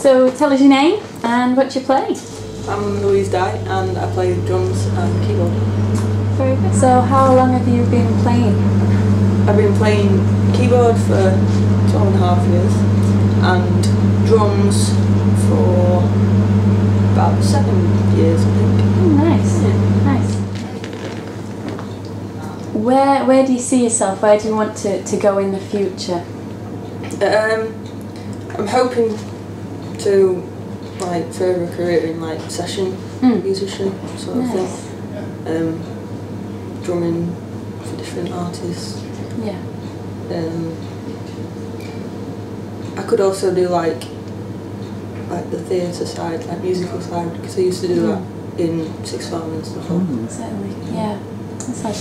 So tell us your name and what you play. I'm Louise Dye and I play drums and keyboard. Very good. So how long have you been playing? I've been playing keyboard for 12 and a half years and drums for about seven years, I think. Oh, nice, nice. Where where do you see yourself? Where do you want to, to go in the future? Um, I'm hoping to like further a career in like session Mm. musician sort of Nice. thing. Um, drumming for different artists. Yeah. Um, I could also do like like the theatre side, like musical side, because I used to do that in sixth form and stuff. like that. Certainly. Yeah. That sounds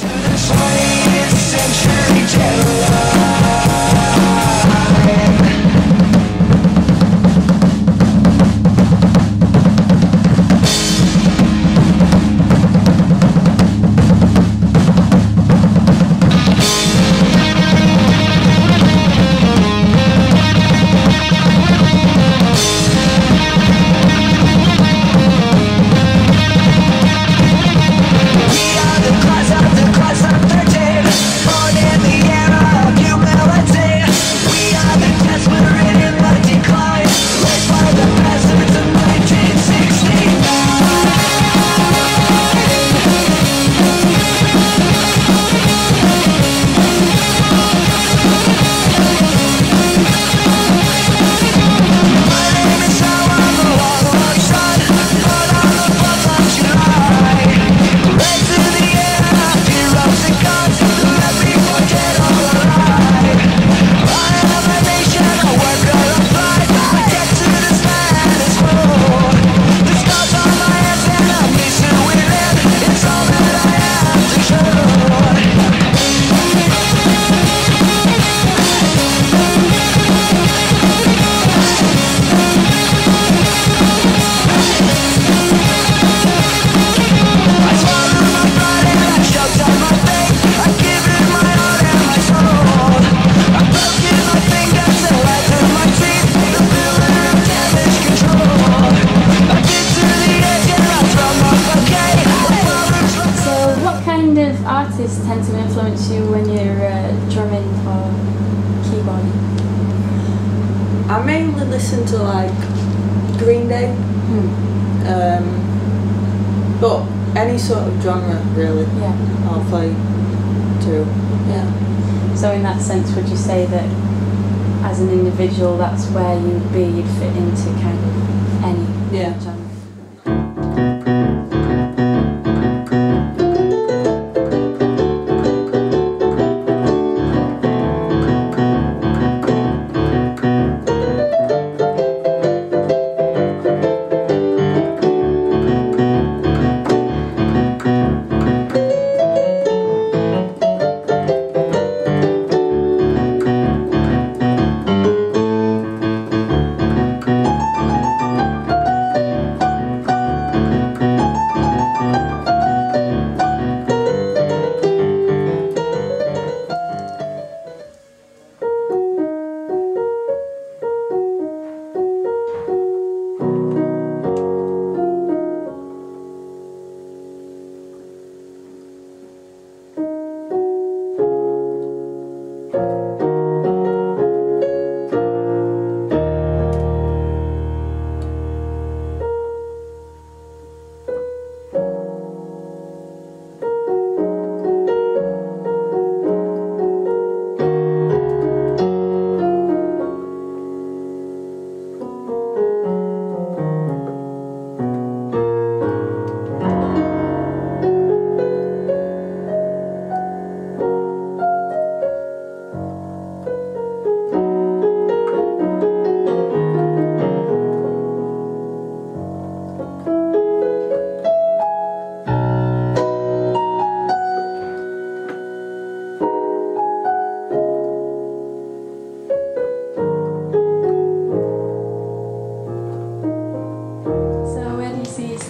you when you're uh, drumming or keyboarding? I mainly listen to like Green Day, Hmm. um, but any sort of genre really, Yeah. I'll play too. Yeah. So in that sense, would you say that as an individual, that's where you'd be, you'd fit into kind of any Yeah. genre?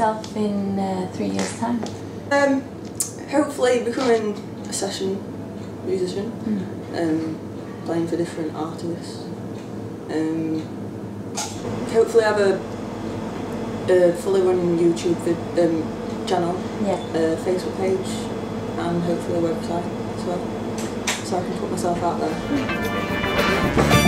Yourself in uh, three years' time? Um, hopefully becoming a session musician, um, playing for different artists. Um, hopefully have a, a fully running YouTube um, channel, Yeah. a Facebook page, and hopefully a website as well, so I can put myself out there.